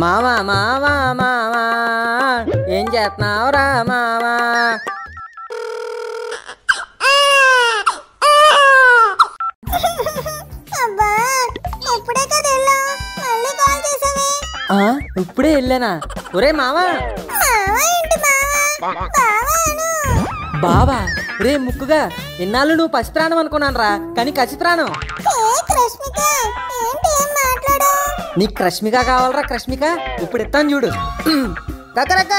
మావా మావా మావా ఏం చేస్తున్నావురా మావా? ఇప్పుడే వెళ్ళానా? ఒరే మావా. బావా రే ముక్కుగా ఇన్నాళ్ళు నువ్వు పసి ప్రాణం అనుకున్నాను రా కానీ కసి ప్రాణం నీకు క్రష్మిక కావాలరా క్రష్మిక? ఇప్పుడు ఇస్తాను చూడు. కక్కరక్క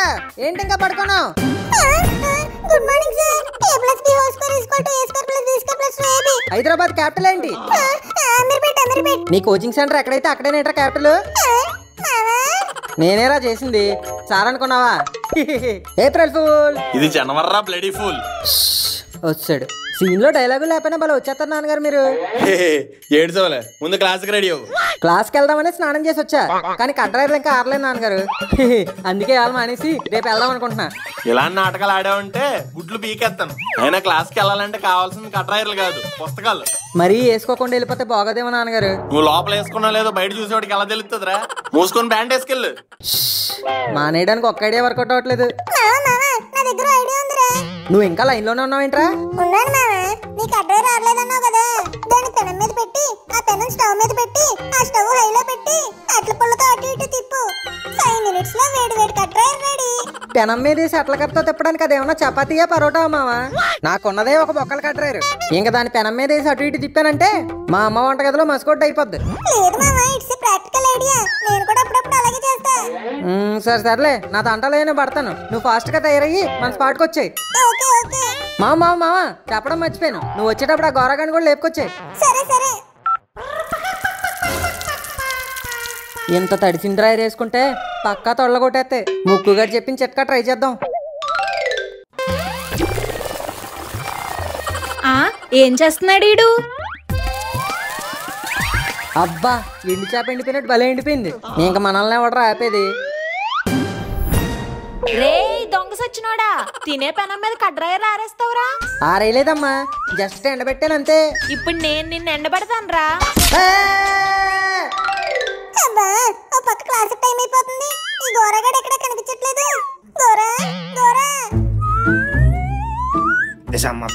ఏంటి ఇంకా పడుకున్నావు? Good morning sir A plus B whole square is equal to A square plus B square plus AB Hyderabad capital ఏంటి? అమీర్పేట్ అమీర్పేట్. నీ కోచింగ్ సెంటర్ ఎక్కడైతే అక్కడేనేట్రా క్యాపిటల్? మావా నేనేరా చేసింది. సార్ అనుకున్నావా? ఏప్రిల్ ఫూల్ ఇది జనవర్రా బ్లడీ ఫుల్ వచ్చాడు. సీన్లో డైలాగులు లేకపోయినా భలే వచ్చేస్తారు నాన్నగారు మీరు. ఏడ్చోలే. ముందు క్లాస్కి రెడీ అవ్వు క్లాస్కి వెళ్దామని స్నానం చేసి వచ్చా. కానీ కట్రైలు ఇంకా ఆరలేదు నాన్నగారు. అందుకే వాళ్ళు మానేసి రేపు వెళ్దాం అనుకుంటున్నా. ఇలాంటి నాటకాలు ఆడావంటే గుడ్లు పీకేస్తాను. అయినా క్లాస్కి వెళ్ళాలంటే కావాల్సింది కట్రాయర్లు కాదు పుస్తకాలు. మరీ వేసుకోకుండా వెళ్ళిపోతే బాగోదేమో నాన్నగారు. నువ్వు లోపల వేసుకున్నా లేదో బయట చూసేవాడికి ఎలా తెలుస్తుందిరా మూసుకొని ప్యాంట్ వేసుకెళ్ళు. మానేయడానికి ఒక్క ఐడియా వర్కౌట్ అవ్వట్లేదు. నా దగ్గర ఐడియా నువ్వు ఇంకా లైన్లోనే ఉన్నావేంట్రా? ఉన్నాను మామ నీకు అడ్రస్ రావట్లేదన్నావు కదా. దాని పెనం మీద పెట్టి ఆ పెనం పెనం మీద వేసి అట్ల కట్టతో తిప్పడానికి అదేమన్నా చపాతీయా పరోటా మావా నాకున్నదే ఒక బొక్కలు కట్టరారు. ఇంకా దాని పెనం మీద వేసి అటు ఇటు తిప్పానంటే మా అమ్మ వంటగదిలో మసుకోట్ అయిపోద్ది. మావా సరే సర్లే. నా దంటలో నేను పడతాను. నువ్వు ఫాస్ట్గా తయారయ్యి మన స్పాట్కి వచ్చాయి. Okay okay. మా మామ మామ చెప్పడం మర్చిపోయాను. నువ్వు వచ్చేటప్పుడు ఆ గోరగాని కూడా లేపుకొచ్చాయి. సరే సరే. ఇంత తడిసిన డ్రైర్ వేసుకుంటే పక్కా తొడలు కొట్టేస్తే ముక్కు గారు చెప్పిన చిట్కా ట్రై చేద్దాం. ఆ ఏం చేస్తున్నాడు ఈడు? అబ్బా ఎండి చేప ఎండిపోయినట్టు భలే ఎండిపోయింది. ఇంకా మనల్ని ఎవడరా ఆపేది? రే దొంగ సచ్చినోడా తినే పెనం మీద కడ్రాయర్ ఆరేస్తావురా? ఆరేయలేదమ్మా జస్ట్ ఎండబెట్టాను అంతే ఇప్పుడు నేను నిన్ను ఎండబెడతాను రా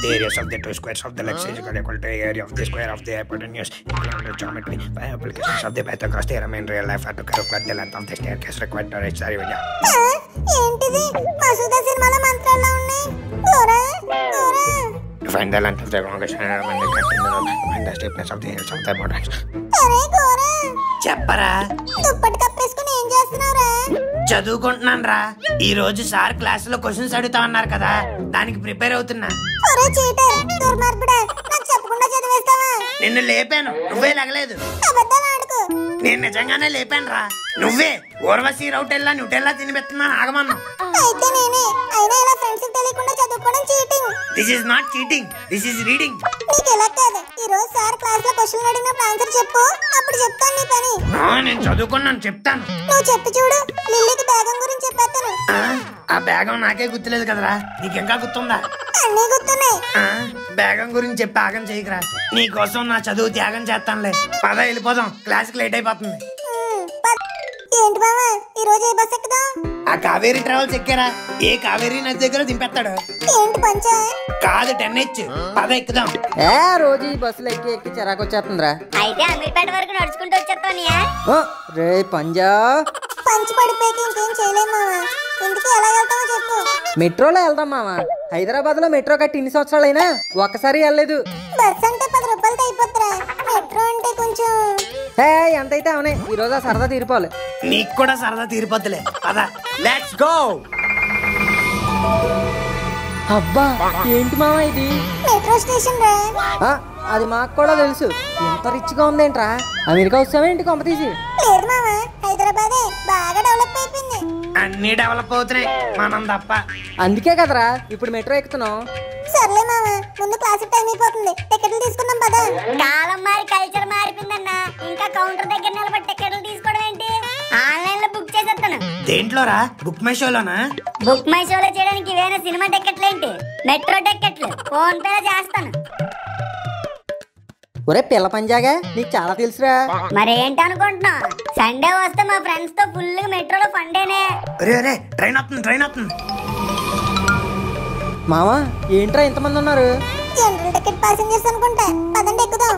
of the areas of the two squares of the left is equal to the area of the square of the hypotenuse. Equivalent geometry by applications of the Pythagoras theorem in real life are to calculate the length of the staircase required to reach the area. ఆ, ఏంటిది మసూదా సినిమాలో మంత్రాల్లో ఉన్నాయి Gora Gora To find the length of the longest and the continuum, find the steepness of the hills of the mountains. అరే గోరా చెప్పరా దుప్పటి కప్పేసుకుని ఏం చేస్తున్నావురా చదువుకుంటున్నాను రా ఈ రోజు సార్ క్లాస్లో క్వశ్చన్స్ అడుగుతా ఉన్నారు కదా దానికి ప్రిపేర్ అవుతున్నా. నిన్ను లేపాను నువ్వే లగలేదు. నేను నిజంగానే లేపాను రా నువ్వే ఊర్వశి రౌటెల్లా నుటెల్లా తినిపెత్తున్నాను ఆగమన్నావు. అయితే నేనే అయినా ఇలా ఫ్రెండ్స్ తెలియకుండా చదువుకోవడం cheating this not cheating this reading నీకు ఎలా కాదు? ఈ రోజు సార్ క్లాస్లో క్వశ్చన్ అడిగినప్పుడు ఆన్సర్ చెప్పు అప్పుడు చెప్తాను నీ పని. నేను చదువుకున్నాను చెప్తాను. నువ్వు చెప్పి చూడు లిల్లీకి ఆ, ఆ బేగం నాకే గుర్తులేదు కదరా. నీకింకా గుర్తుందా? అన్నీ గుర్తున్నాయి. ఆ, బేగం గురించి చెప్పి ఆగం చేయకురా. నీకోసం నా చదువు త్యాగం చేస్తానులే. పద వెళ్ళిపోదాం. క్లాస్కి లేట్ అయిపోతుంది. ఏంటి బావా ఈ రోజు ఏ బస్ ఎక్కుదాం? ఆ కావేరీ ట్రావెల్స్ ఎక్కారా? ఏ కావేరీ నది దగ్గర దింపేస్తాడు? ఏంటి పంచా? కాదు టెన్ హెచ్. పద ఎక్కుదాం. ఏ రోజు ఈ బస్సులు ఎక్కి ఎక్కి చిరాకు వచ్చేస్తుందిరా. అయితే అమీర్పేట వరకు నడుచుకుంటూ వచ్చేస్తానియా ఓ, రే పంజా. పంచి పడిపోయాక ఇంకేం చేయలేము మావా. ఇంటికి ఎలా వెళ్తామో చెప్పు. మెట్రోలో వెళ్దాం మామ హైదరాబాద్లో మెట్రో కట్టి ఇన్ని సంవత్సరాలైనా ఒక్కసారి వెళ్ళలేదు. బస్ అంటే పది రూపాయలతో అయిపోతురా మెట్రో అంటే కొంచెం. ఏ ఎంతైతే అవునే ఈ రోజు ఆ సరదా తీరిపోవాలి. నీకు కూడా సరదా తీరిపోద్దులే. పద. లెట్స్ గో అబ్బా ఏంటి మామ ఇది? మెట్రో స్టేషన్ రా. ఆ, అది మాకు కూడా తెలుసు. ఎంత రిచ్గా ఉందేంట్రా? అమెరికా వస్తావేంటి కొంప తీసి? లేదు మావా. హైదరాబాదే బాగా డెవలప్ అయిపోయింది. అన్ని డెవలప్ అవుతున్నాయి. మనం తప్ప. అందుకే కదరా ఇప్పుడు మెట్రో ఎక్కుతున్నాం. సర్లే మావా ముందు క్లాస్ టైం అయిపోతుంది. టికెట్లు తీసుకుందాం పదా. కాలం మారి కల్చర్ మారిపోయిందన్న. ఇంకా కౌంటర్ దగ్గర నిలబడి టికెట్లు తీసుకోవడం ఏంటి? ఆన్లైన్లో బుక్ చేసేస్తాను. దేంట్లోరా? బుక్ మై షోలోనా బుక్ మై షోలో చేయడానికి ఇవేనా సినిమా టికెట్లు ఏంటి మెట్రో టికెట్లు ఫోన్ పే చేస్తాను. ఒరే పిల్ల పంజాగా నీకు చాలా తెలుసురా. మరేంటి అనుకుంటున్నా సండే వస్తే మా ఫ్రెండ్స్తో ఫుల్గా మెట్రోలో ఫండేనే ఒరే ఒరే ట్రైన్ వస్తుంది ట్రైన్ వస్తుంది మావా ఏంట్రా ఇంతమంది ఉన్నారు? జనరల్ టికెట్ ప్యాసింజర్స్ అనుకుంటా పదండి ఎక్కుదాం.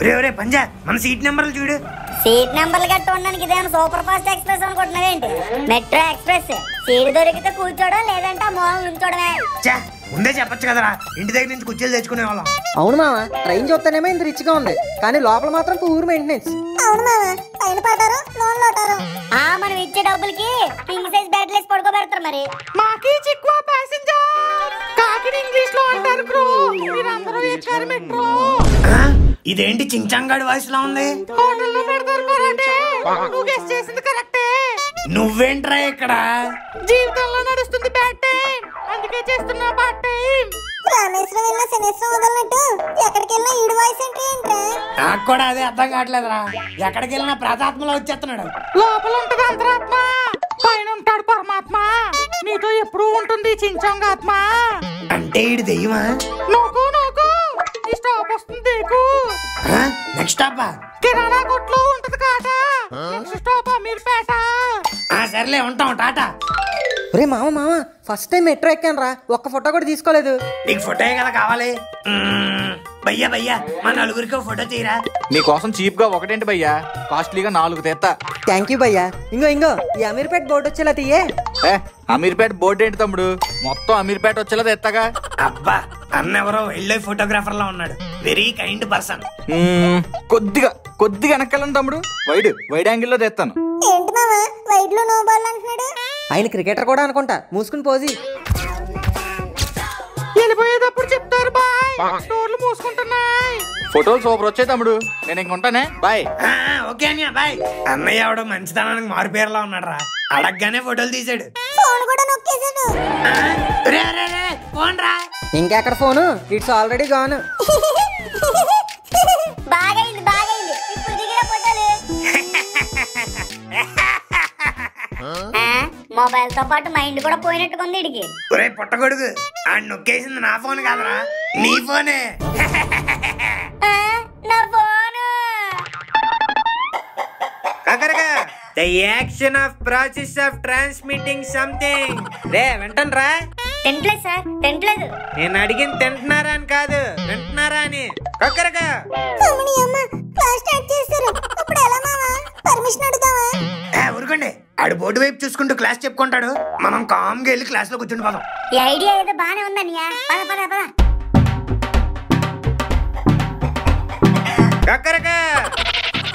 ఒరే ఒరే పంజా మన సీట్ నెంబర్లు చూడు. సీట్ నెంబర్లు గట్ట ఉండడానికి ఇదేమైనా సూపర్ ఫాస్ట్ ఎక్స్ప్రెస్ అనుకుంటున్నావేంటి? మెట్రో ఎక్స్ప్రెస్ సీట్ దొరికితే కూర్చోవడం లేదంటే ఆ మూలం నుంచోడమే. చా ముందే చెప్పొచ్చు కదరా. ఇంటి దగ్గర నుంచి కుర్చీలు తెచ్చుకునే వాళ్ళం. అవును మావా ట్రైన్ చూస్తేనేమో ఇంత రిచ్గా ఉంది. కానీ లోపల మాత్రం పూర్ మెయింటెనెన్స్ అవును మామ పైన పడ్డారు లోన్ లోటారు ఆ మనం ఇచ్చే డబ్బులకి పింక్ సైజ్ బెడ్ లేసి పడుకోబెడతారు మరి. మాకి చిక్కువ ప్యాసింజర్ కాకిని ఇంగ్లీష్లో అంటారు బ్రో. మీరందరూ ఎక్కారు మెట్రో? ఇదేంటి చించాంగాడి వాయిస్ లా ఉంది? హోటల్లో పెడతారు పరాటే. నువ్వు గెస్ట్ చేసింది కరెక్టే నువ్వేంట్రా ఇక్కడ? జీవితంలో నడుస్తుంది బ్యాడ్ టైం అందుకే చేస్తున్నా బ్యాడ్ టైం రామేశ్వరం వెళ్ళిన శనేశ్వరం వదలనట్టు? ఎక్కడికి వెళ్ళినా ఈడు వాయిస్ ఏంటి ఏంట్రా? నాకు కూడా అదే అర్థం కావట్లేదురా. ఎక్కడికి వెళ్ళినా ప్రతాత్మలో వచ్చేస్తున్నాడు. లోపల ఉంటది అంతరాత్మ. పైన ఉంటాడు పరమాత్మ. నీతో ఎప్పుడూ ఉంటుంది చించంగాత్మ అంటే ఈడు దెయ్యమా? నోకు నోకు. ఈ స్టాప్ వస్తుంది దేకు. నెక్స్ట్ స్టాప్ కిరాణా కొట్లో ఉంటది కాట నెక్స్ట్ స్టాప్ అమీర్పేట. సర్లే ఉంటాం టాటా. ఒరే మామ మామ ఫస్ట్ టైం మెట్రో ఎక్కాను రా ఒక్క ఫోటో కూడా తీసుకోలేదు. నీకు ఫోటో కదా కావాలి. భయ్యా భయ్యా మా నలుగురికి ఒక ఫోటో తీరా? నీకోసం చీప్గా ఒకటేంటి భయ్యా? కాస్ట్లీగా నాలుగు తెత్తా. థ్యాంక్ యూ భయ్యా. ఇంగో ఇంగో ఈ అమీర్పేట్ బోర్డు వచ్చేలా తీయే. ఏ అమీర్పేట బోర్డు ఏంటి తమ్ముడు? మొత్తం అమీర్పేట వచ్చేలా తెత్తగా? అబ్బా అన్న ఎవరో వైల్డ్ లైఫ్ ఫోటోగ్రాఫర్ లా ఉన్నాడు. వెరీ కైండ్ పర్సన్ కొద్దిగా కొద్దిగా వెనక్కెళ్ళండి తమ్ముడు. వైడ్ వైడ్ యాంగిల్లో తెస్తాను ఏంటి మామ వైడ్లో నో బాల్ అంటున్నాడు? ఆయన క్రికెటర్ కూడా అనుకుంటా. మూసుకుని పోజీ. వెళ్ళిపోయేటప్పుడు చెప్తారు బాయ్. డోర్లు మూసుకుంటున్నాయి. ఫోటోలు సూపర్ వచ్చాయి తమ్ముడు. నేను ఇంకొంటానే బాయ్. ఓకే అన్నయ్య బాయ్. అన్నయ్య ఎవడో మంచితనానికి మారు పేరులా ఉన్నాడు రా అడగగానే ఫోటోలు తీసాడు ఫోన్ కూడా నొక్కేశాడు. ఆ, రే రే రే ఫోన్ రా ఇంకెక్కడ ఫోను? ఇట్స్ ఆల్రెడీ గాను మొబైల్తో పాటు మైండ్ కూడా పోయినట్టుకుంది ఇడికి. ఒరే పుట్టగొడుగు ఆ నొక్కేసింది నా ఫోన్ కాదురా నీ ఫోనే. నా phone. కకరగా the action of process of transmitting something. రే వింటనరా? తింటలేదు సార్ తింటలేదు నేను అడిగింది తింటున్నారా అని కాదు వింటున్నారా అని. కకరగా. అమ్మని అమ్మ క్లాస్ స్టార్ట్ చేశారు ఇప్పుడు ఎలా మామ పర్మిషన్ అడుగుతావా? ఊరుకోండి. ఆడు బోర్డు వైపు చూసుకుంటూ క్లాస్ చెప్పుకుంటాడు. మనం కామ్గా వెళ్ళి క్లాస్లో కూర్చుని పోదాం. ఈ ఐడియా ఏదో బానే ఉందన్నయ్య పద పద పద. కక్కరగా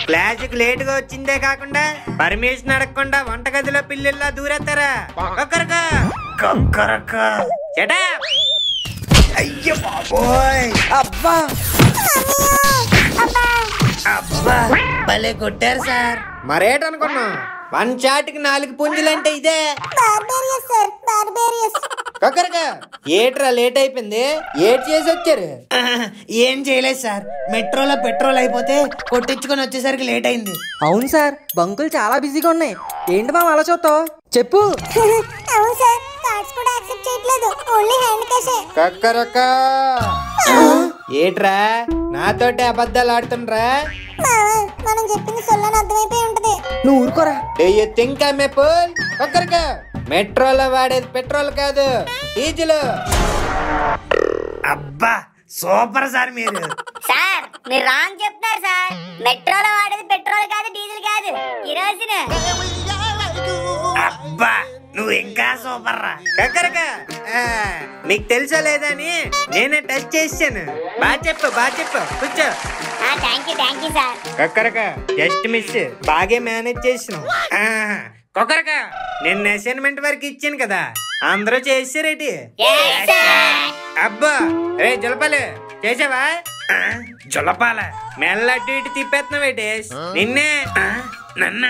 క్లాసుకి లేట్గా వచ్చిందే కాకుండా పర్మిషన్ అడగకుండా వంటగదిలో పిల్లల్లా దూరేస్తారా? కక్కరగా కక్కరక అయ్యో బాబోయ్. అబ్బా. అబ్బా. భలే కొట్టారు సార్. మరేటనుకున్నాం వన్ చాట్కి నాలుగు పుంజులంటే ఇదే. Barbarous sir barbarous. కక్కరగా ఏట్రా లేట్ అయిపోయింది? ఏట్ చేసి వచ్చారు ఏం చేయలేదు సార్. మెట్రోలో పెట్రోల్ అయిపోతే కొట్టించుకొని వచ్చేసరికి లేట్ అయింది. అవును సార్ బంకులు చాలా బిజీగా ఉన్నాయి. ఏంటి మామ అలా చూస్తావు? చెప్పు. అవును సార్ కూడా యాక్సెప్ట్ చేయట్లేదు. ఓన్లీ హ్యాండ్ క్యాషే కక్కరక్క! ఏట్రా? నాతోటి అబద్ధాలు ఆడుతుండ్రా? మనం చెప్పింది సొల్లని అర్థమైపోయి ఉంటది. నువ్వు ఊరుకోరా. You think I'm a fool? ఒక్కరికా? మెట్రోలో వాడేది పెట్రోల్ కాదు డీజిల్. అబ్బా సూపర్ సార్ మీరు. సార్ మీరు రాంగ్ చెప్తున్నారు సార్. మెట్రోలో వాడేది పెట్రోల్ కాదు డీజిల్ కాదు. కిరోసిన్ అబ్బా నువ్వు ఇంకా సూపర్ రా కక్కరకా మీకు తెలుసో లేదని నేనే టచ్ చేసాను బాగా చెప్పు బాగా చెప్పు. కూర్చో. కక్కరక జస్ట్ మిస్ బాగే మేనేజ్ చేసినావు. కొక్కరక నిన్న అసైన్మెంట్ వరకు ఇచ్చాను కదా. అందరూ చేసారేటి అబ్బా రే జలపాలు. చేసావా? జలపాల. మెల్ల అటు ఇటు తిప్పేస్తున్నావేటి నిన్నే నన్న.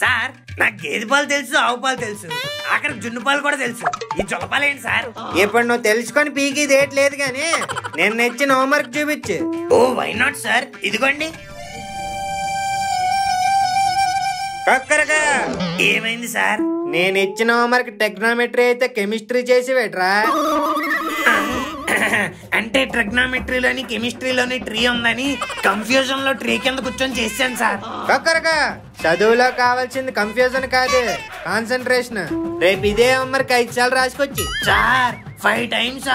సార్ నాకు గేదె పాలు తెలుసు ఆవు పాలు తెలుసు. ఆఖరి జున్ను పాలు కూడా తెలుసు. ఈ జలపాలు ఏంటి సార్? ఇప్పుడు నువ్వు తెలుసుకొని పీకి లేదు కానీ నేను నెచ్చిన హోంవర్క్ చూపించు. Oh why not sir? ఇదిగోండి. కక్కరగా ఏమైంది సార్? నేను ఇచ్చిన హోంవర్క్ టెక్నామెట్రీ అయితే కెమిస్ట్రీ చేసి పెట్టరా? అంటే ట్రిగ్నామెట్రీలోని కెమిస్ట్రీలోని ట్రీ ఉందని కన్ఫ్యూజన్లో ట్రీ కింద కూర్చొని చేశాను సార్. ఒక్కరగా చదువులో కావాల్సింది కన్ఫ్యూజన్ కాదు కాన్సన్ట్రేషన్ రేపు ఇదే హోంవర్క్ ఐదు సార్లు రాసుకొచ్చి. సార్ ఫైవ్ టైమ్స్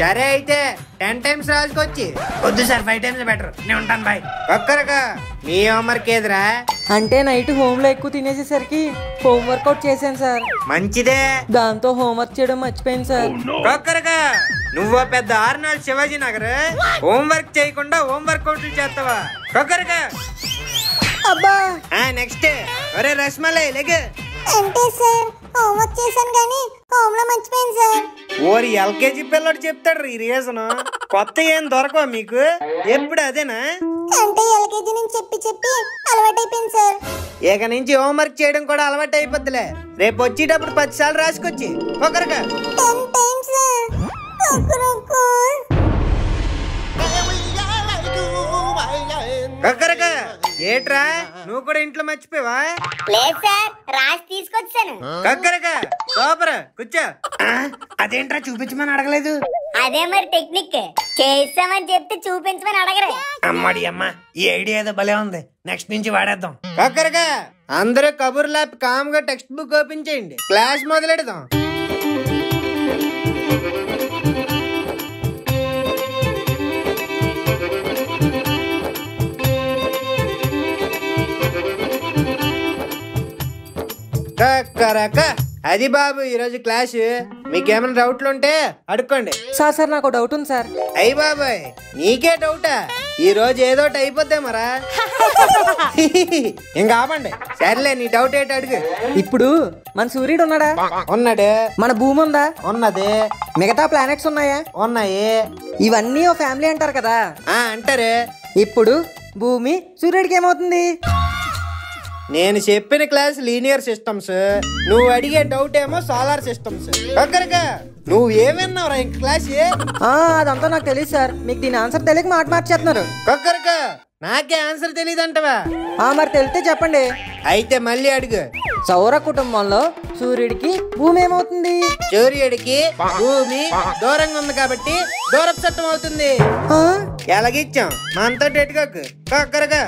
సరే అయితే టెన్ టైమ్స్ రాసుకొచ్చి. వద్దు సార్ ఫైవ్ టైమ్స్ బెటర్ నేను ఉంటాను బాయ్ ఒక్కరగా మీ హోంవర్క్ ఏదిరా? అంటే నైట్ హోమ్లో ఎక్కువ తినేసేసరికి హోమ్ వర్కౌట్ చేశాను సార్. మంచిదే. దాంతో హోంవర్క్ చేయడం మర్చిపోయాను సార్. ఒక్కరగా నువ్వు పెద్ద ఆర్నాల్డ్ శివాజీ నగర్? హోంవర్క్ చేయకుండా హోమ్ వర్కౌట్లు చేస్తావా? ఒక్కరగా అబ్బా. నెక్స్ట్ ఒరే రస్మలై లెగ్. అంటే సార్? హోంవర్క్ చేశాను కానీ హోమ్లో మర్చిపోయాను సార్. ఓరి ఎల్కేజీ పిల్లడు చెప్తాడు ఈ రీజన్. కొత్త ఏం దొరకవా మీకు? ఎప్పుడు అదేనా? అంటే ఎల్కేజీ నుంచి చెప్పి చెప్పి అలవాటైపోయింది సార్. ఇక నుంచి హోంవర్క్ చేయడం కూడా అలవాటు అయిపోద్దిలే రేపు వచ్చేటప్పుడు పది సార్లు రాసుకొచ్చి. ఒకరుగా టెన్ టైమ్స్ ఏట్రా? నువ్వు కూడా ఇంట్లో మర్చిపోయావా? లేదు సార్ రాసి తీసుకొచ్చాను. సూపర్ కూర్చో. అదేంట్రా చూపించమని అడగలేదు? అదే మరి టెక్నిక్. చేసామని చెప్తే చూపించమని అడగరే. అమ్మడి అమ్మ ఈ ఐడియా ఏదో భలే ఉంది. నెక్స్ట్ నుంచి వాడేద్దాం. కక్కరగా అందరూ కబుర్ ల్యాప్ కామ్గా టెక్స్ట్ బుక్ ఓపెన్ చేయండి. క్లాస్ మొదలెడదాం. కక్కరక అది బాబు ఈరోజు క్లాస్ మీకేమైనా డౌట్లు ఉంటే అడుక్కోండి. సార్ సార్ నాకు డౌట్ ఉంది సార్. అయ్యి బాబాయ్ నీకే డౌటా? ఈ రోజు ఏదో ఒకటి అయిపోద్దే మరా? ఇంకా ఆపండి. సర్లే నీ డౌట్ ఏంటి అడుగు. ఇప్పుడు మన సూర్యుడు ఉన్నాడా? ఉన్నాడు. మన భూమి ఉందా? ఉన్నది. మిగతా ప్లానెట్స్ ఉన్నాయా? ఉన్నాయి. ఇవన్నీ ఓ ఫ్యామిలీ అంటారు కదా. ఆ అంటారు. ఇప్పుడు భూమి సూర్యుడికి ఏమవుతుంది? నేను చెప్పిన క్లాస్ లీనియర్ సిస్టమ్స్ నువ్వు అడిగే డౌట్ ఏమో సోలార్ సిస్టమ్స్ ఒక్కరిగా నువ్వు ఏమన్నావురా ఇంక క్లాస్ ఆ, అదంతా నాకు తెలియదు సార్. మీకు దీని ఆన్సర్ తెలియక మాట మార్చేస్తున్నారు. ఒక్కరిగా నాకే ఆన్సర్ తెలియదంటవా ఆ మరి తెలితే చెప్పండి. అయితే మళ్ళీ అడుగు. సౌర కుటుంబంలో సూర్యుడికి భూమి ఏమవుతుంది? సూర్యుడికి భూమి దూరంగా ఉంది కాబట్టి దూరపు చట్టం అవుతుంది. ఆ? ఎలాగిచ్చాం? మనతో ఎటుకోకు కొక్కరగా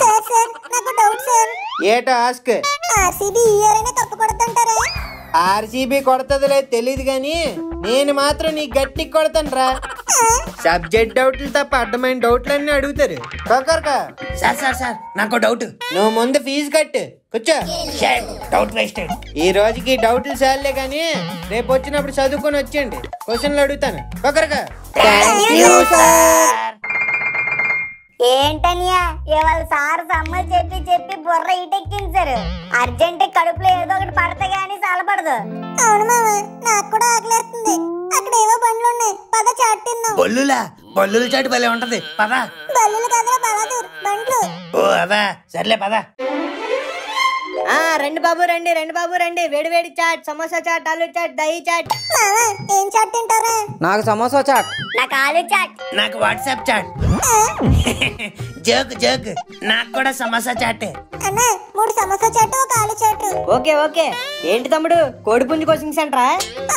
సార్ సార్ నాకు డౌట్ సార్. ఏటో ఆస్క్ ఆర్సీబీ ఈ ఆర్సీబీ కొడతదిలే తెలియదు గాని నేను మాత్రం నీ గట్టి కొడతాను రా సబ్జెక్ట్ డౌట్లు తప్ప అడ్డమైన డౌట్లు అన్ని అడుగుతారు సార్ సార్ సార్ నాకు డౌట్ నువ్వు ముందు ఫీజు కట్టు. కూర్చో. డౌట్ వేస్టెడ్ ఈ రోజుకి డౌట్లు సార్లే గాని రేపు వచ్చినప్పుడు చదువుకొని వచ్చేయండి. క్వశ్చన్లు అడుగుతాను. కొక్కరగా ఏంటనియా? ఇవాళ సార్ సమ్మలు చెప్పి చెప్పి బుర్ర ఇటెక్కించారు అర్జెంట్ కడుపులో ఏదో ఒకటి పడతా గానీ చల్లబడదు. అవును మామ నాకు కూడా ఆకలేస్తుంది. అక్కడ ఏవో బండ్లు ఉన్నాయి పద చాట్ తిందాం. బొల్లులా? బొల్లుల చాటు భలే ఉంటది. పదా. బల్లులు కదరా బలాదూర్ బండ్లు. ఓ అదా. సర్లే పదా. ఆ, రండి బాబు రండి రండి బాబు రండి. వేడి వేడి చాట్ సమోసా చాట్ ఆలు చాట్ దహి చాట్. మామ ఏం చాట్ తింటారా నాకు సమోసా చాట్. నాకు ఆలు చాట్. నాకు వాట్సాప్ చాట్. Joke joke. నాకు కూడా సమోసా చాటే. అన్న మూడు సమోసా చాటు ఒక ఆలు చాటు. Okay okay. ఏంటి తమ్ముడు? కోడిపుంజు కోచింగ్ సెంటరా?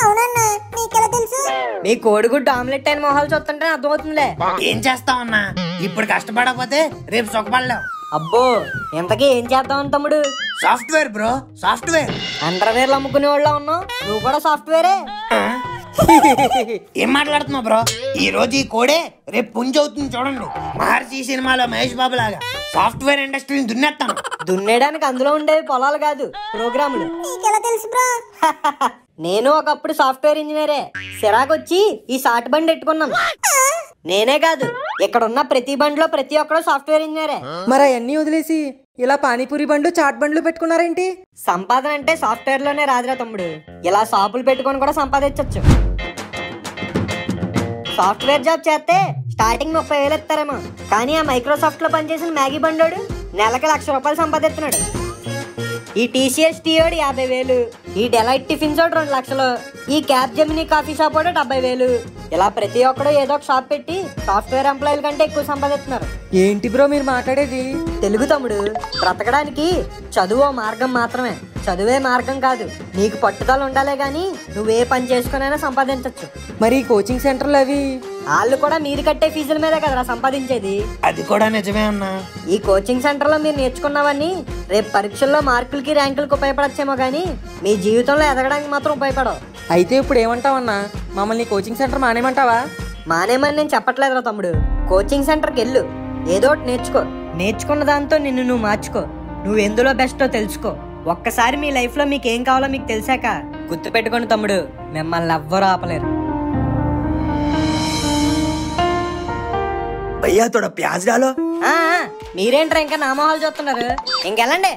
అవునన్న నీకెలా తెలుసు? నీ కోడిగుడ్డు ఆమ్లెట్ అయిన మొహాలు చూస్తుంటే అర్థమవుతుందిలే. ఏం చేస్తావన్నా ఇప్పుడు కష్టపడకపోతే రేపు సుఖపడలేవు. అబ్బో ఇంతకీ ఏం చేద్దాం తమ్ముడు? Software bro software. అండర్వేర్లు అమ్ముకునే వాళ్ళ ఉన్నావు? నువ్వు కూడా సాఫ్ట్వేరే? ఏం మాట్లాడుతున్నావు బ్రో? ఈ రోజు ఈ కోడే రేపు పుంజు అవుతుంది చూడండి. మహర్షి సినిమాలో మహేష్ బాబు లాగా సాఫ్ట్వేర్ ఇండస్ట్రీని దున్నేస్తాను. దున్నేయడానికి అందులో ఉండేవి పొలాలు కాదు ప్రోగ్రాములు. నీకెలా తెలుసు బ్రో? నేను ఒకప్పుడు సాఫ్ట్వేర్ ఇంజనీరే. సిరాకొచ్చి ఈ సాట్ బండి ఎట్టుకున్నాను. నేనే కాదు ఇక్కడ ఉన్న ప్రతి బండిలో ప్రతి ఒక్కడు సాఫ్ట్వేర్ ఇంజనీరే. మరి అవన్నీ వదిలేసి ఇలా పానీపూరి బండ్లు చాట్ బండ్లు పెట్టుకున్నారేంటి? సంపాదన అంటే సాఫ్ట్వేర్లోనే రాదురా తమ్ముడు. ఇలా షాపులు పెట్టుకొని కూడా సంపాదించవచ్చు సాఫ్ట్వేర్ జాబ్ చేస్తే స్టార్టింగ్ ముప్పై వేలు ఇస్తారేమో. కానీ ఆ మైక్రోసాఫ్ట్లో పనిచేసిన మ్యాగీ బండోడు నెలకి లక్ష రూపాయలు సంపాదిస్తున్నాడు. ఈ టీసీఎస్ టీఓడి యాభై వేలు ఈ డెలైట్ టిఫిన్ చోటు రెండు లక్షలు ఈ క్యాబ్ జెమినీ కాఫీ షాప్ కూడా డెబ్బై వేలు. ఇలా ప్రతి ఒక్కడు ఏదో ఒక షాప్ పెట్టి సాఫ్ట్వేర్ ఎంప్లాయీల కంటే ఎక్కువ సంపాదిస్తున్నారు. ఏంటి బ్రో మీరు మాట్లాడేది? తెలుగు తమ్ముడు బ్రతకడానికి చదువు మార్గం మాత్రమే. చదువే మార్గం కాదు. నీకు పట్టుదల ఉండాలే గాని నువ్వే పని చేసుకునైనా సంపాదించవచ్చు మరి ఈ కోచింగ్ సెంటర్లు అవి? వాళ్ళు కూడా మీరు కట్టే ఫీజుల మీదే కదరా సంపాదించేది. అది కూడా నిజమే అన్నా. ఈ కోచింగ్ సెంటర్లో మీరు నేర్చుకున్నవన్నీ రేపు పరీక్షల్లో మార్కులకి ర్యాంకులకి ఉపయోగపడచ్చేమో కానీ మీ జీవితంలో ఎదగడానికి మాత్రం ఉపయోగపడవు. అయితే ఇప్పుడు ఏమంటావన్నా మమ్మల్ని కోచింగ్ సెంటర్ మానేమంటావా మానేమని నేను చెప్పట్లేదురా తమ్ముడు. కోచింగ్ సెంటర్కి వెళ్ళు. ఏదో ఒకటి నేర్చుకో. నేర్చుకున్న దాంతో నిన్ను నువ్వు మార్చుకో. నువ్వు ఎందులో బెస్టో తెలుసుకో. ఒక్కసారి మీ లైఫ్లో మీకు ఏం కావాలో మీకు తెలిసాక గుర్తుపెట్టుకోండి తమ్ముడు. మిమ్మల్ని ఎవ్వరూ ఆపలేరు. భయ్యా తోడ ప్యాజ్ డాలో మీరేంట్రా ఇంకా నామోహాలు చూస్తున్నారు? ఇంకెళ్ళండి.